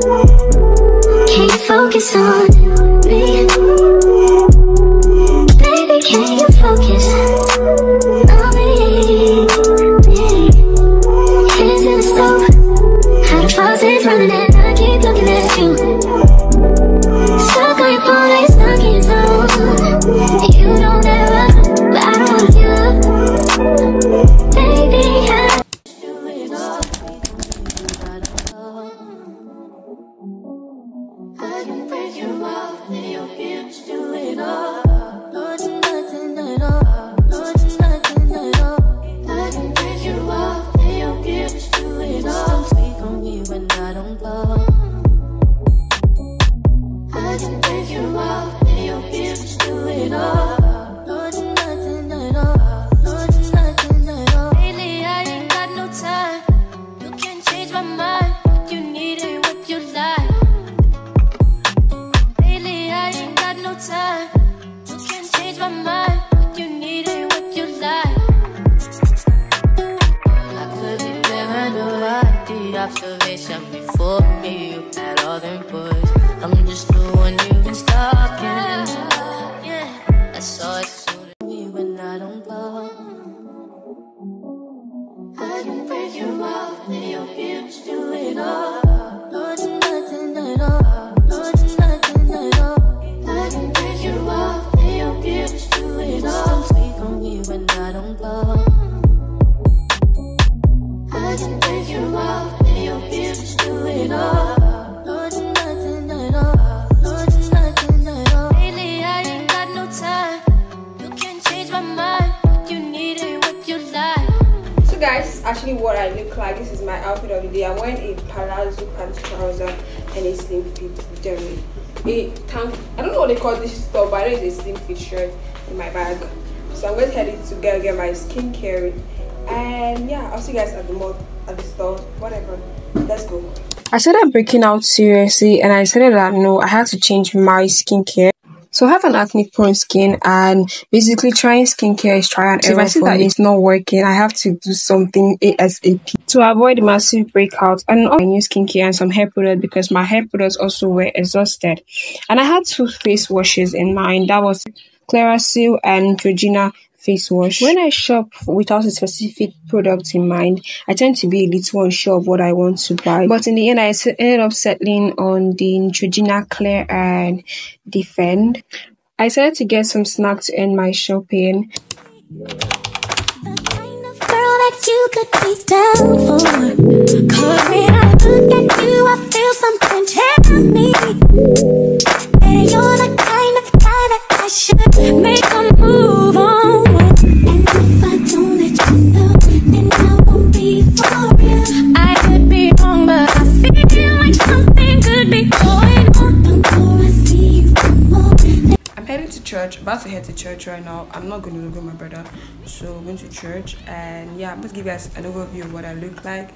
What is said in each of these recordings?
Can you focus on me? Baby, can you focus observation before me. You had all them boys. I'm just the one you've been stalking. Yeah, I saw it soon me when I don't go. I can break you then your hips do it all. Actually what I look like. This is my outfit of the day. I'm wearing a palazzo pants trouser and a slim fit jerry. A tank. I don't know what they call this stuff, but it's a slim fit shirt in my bag. So I'm going to head to go get my skincare. And yeah, I'll see you guys at the mall, at the store, whatever. Let's go. I started breaking out seriously, and I decided that no, I had to change my skincare. So I have an acne prone skin and basically trying skincare is try and error. If I see that it's not working, I have to do something ASAP to avoid massive breakouts and my new skincare and some hair products because my hair products also were exhausted. And I had two face washes in mind. That was Clearasil and Neutrogena face wash. When I shop without a specific product in mind, I tend to be a little unsure of what I want to buy. But in the end, I ended up settling on the Neutrogena Clear and Defend. I decided to get some snacks to end my shopping. Church, about to head to church right now. I'm not going to look at my brother, so we're going to church. And yeah, I'm going to give you guys an overview of what I look like.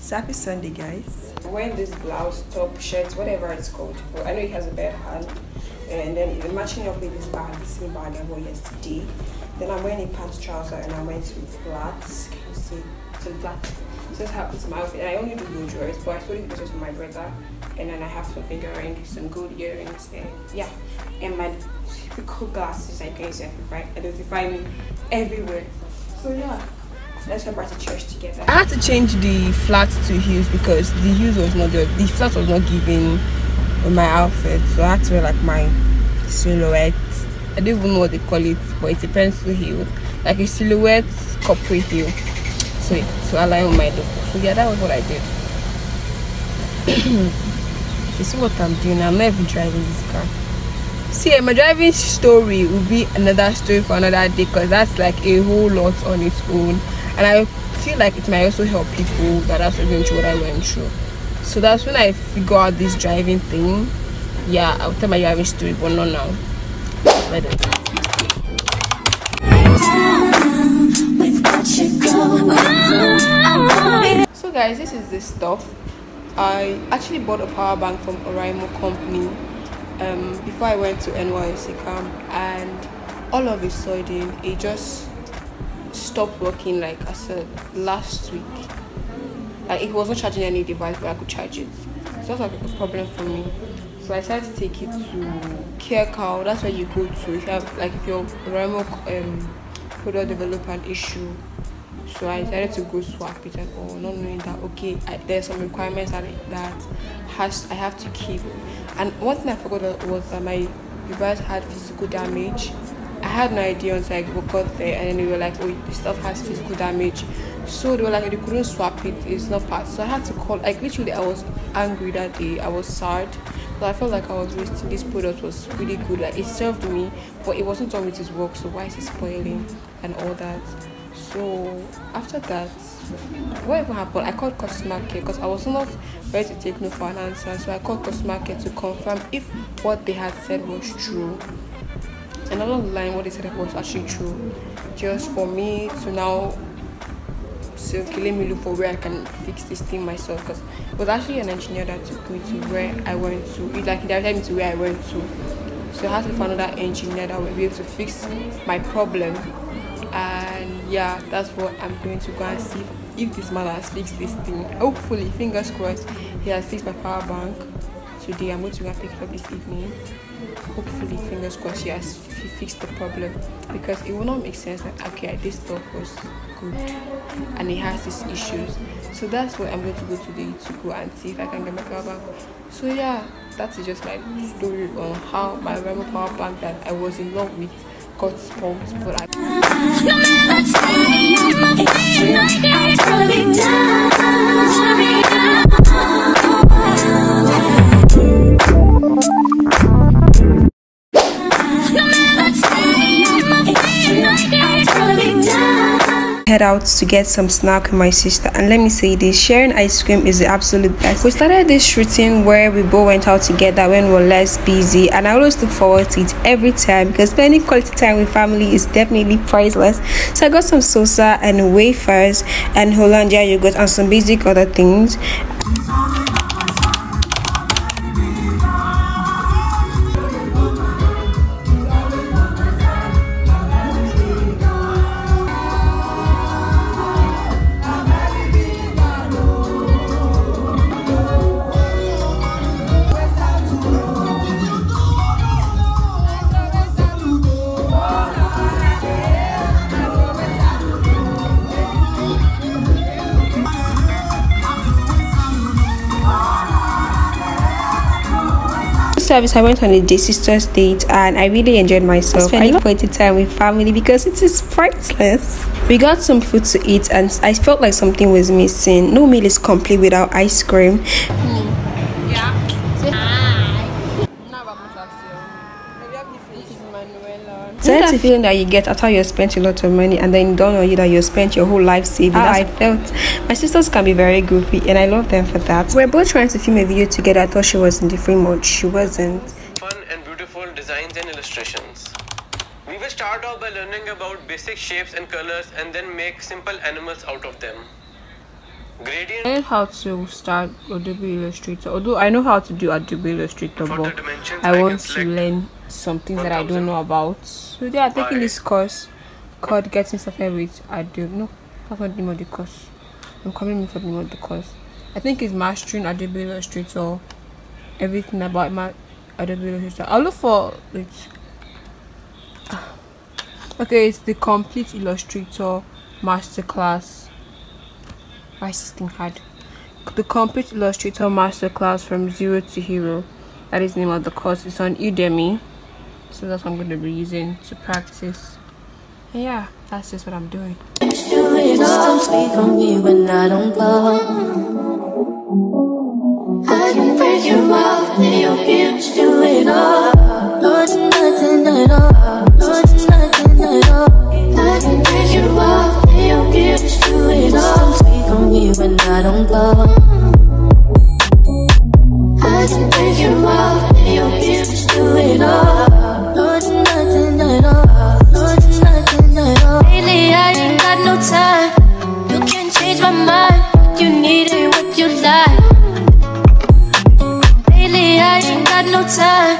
So happy Sunday, guys. Wearing this blouse, top, shirt, whatever it's called. But I know it has a bad hand. And then it's matching up with this bag, this same bag I wore yesterday. Then I'm wearing a pants trouser and I'm wearing some flats. Can you see? Some flats. So that's how it's my outfit. I only do blue drawers, but I stole it because of my brother. And then I have some finger rings, some gold earrings, and yeah. And my typical glasses, I can identify, identify me everywhere. So yeah. Let's go back to church together. I had to change the flats to heels because the heels was not the the flat was not giving my outfit. So I had to wear like my silhouette. I don't even know what they call it, but it's a pencil heel. Like a silhouette corporate heel. So to align with my look. So yeah, that was what I did. you see what I'm doing? I'm not even driving this car. See, eh, my driving story will be another story for another day because that's like a whole lot on its own. And I feel like it might also help people that are going through what I went through. So that's when I figure out this driving thing. Yeah, I'll tell my driving story, but not now. Let So guys, this is the stuff. I actually bought a power bank from Oraimo company um, before I went to NYSC camp, and all of a sudden it just stopped working. Like I said last week, like it wasn't charging any device, but I could charge it. it's not like a problem for me. So I decided to take it to Care Cow. That's where you go to if you have like if your Oraimo um product develop an issue. So I decided to go swap it and all, not knowing that okay, I, there's some requirements that that has I have to keep. And one thing I forgot was that my device had physical damage. I had no idea until I got there, and then they were like, "Oh, the stuff has physical damage." So they were like, "You couldn't swap it. It's not part." So I had to call. Like literally, I was angry that day. I was sad. So I felt like I was wasting. This product was really good. Like it served me, but it wasn't done with its work. So why is it spoiling and all that? So after that, what even happened? I called customer care because I was not ready to take no for an answer. So I called customer care to confirm if what they had said was true. And along the line, what they said was actually true. Just for me to now so okay, let me look for where I can fix this thing myself because it was actually an engineer that took me to where I went to. It like he directed me to where I went to. So I had to find another engineer that would be able to fix my problem. Yeah, that's what I'm going to go and see if this man has fixed this thing. Hopefully, fingers crossed, he has fixed my power bank today. I'm going to go and pick it up this evening. Hopefully, fingers crossed, he has he fixed the problem because it will not make sense that okay, this stuff was good and it has these issues. So that's what I'm going to go today to go and see if I can get my power bank. So yeah, that is just my story on how my Oraimo power bank that I was in love with got spoiled, but I. No matter I'll be down. Head out to get some snack with my sister. And let me say this sharing ice cream is the absolute best. We started this routine where we both went out together when we were less busy and i always look forward to it every time because spending quality time with family is definitely priceless. So i got some salsa and wafers and hollandia yogurt and some basic other things service, I went on a day sister's date and I really enjoyed myself. I love quality time with family because it is priceless. We got some food to eat and I felt like something was missing. No meal is complete without ice cream. Yeah. So that's the feeling that you get after you spent a lot of money and then don't know you that you spent your whole life saving. Ah, how I felt. My sisters can be very goofy and I love them for that. We're both trying to film a video together. I thought she was in the different mode. She wasn't. Fun and beautiful designs and illustrations. We will start off by learning about basic shapes and colors and then make simple animals out of them. Gradient. I know how to start Adobe Illustrator. Although I know how to do Adobe Illustrator, For but I I want can to learn some things that I don't know about. So they are taking this course called Getting Started with Adobe. No, that's not the name of the course. I'm coming in for the name of the course. I think it's mastering Adobe Illustrator. Everything about my Adobe Illustrator. I'll look for it. Okay, it's the complete Illustrator masterclass. Why is this thing hard? The complete Illustrator masterclass from zero to hero. That is the name of the course. It's on Udemy. So that's what I'm going to be using to practice. And yeah, that's just what I'm doing. I don't. Time.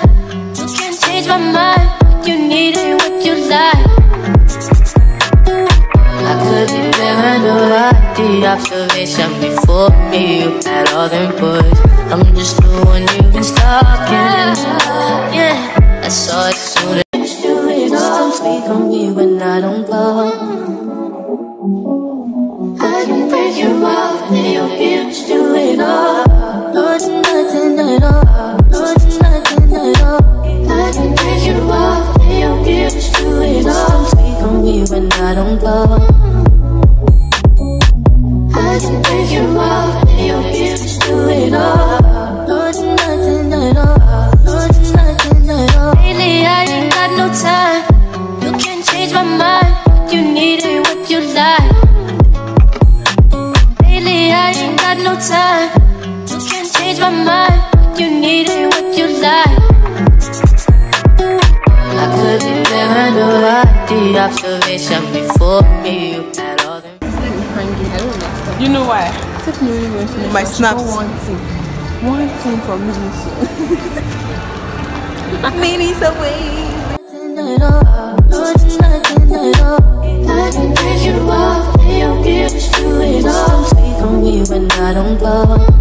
You can change my mind. What you need what you like. I could be paranoid. the observation before me. You had all them boys. I'm just the one you've been stalking. Yeah, I saw it soon you it all. Sweet on me when I don't go. The observation before me. You had all them. You know why? My snaps. One thing. One thing from Mini Mini's away. nothing at all, nothing at all. I can break you off, and you'll give us to it all. Sweet on me when I don't go.